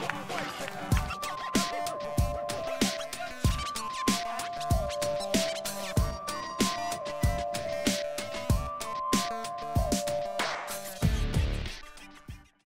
Wait.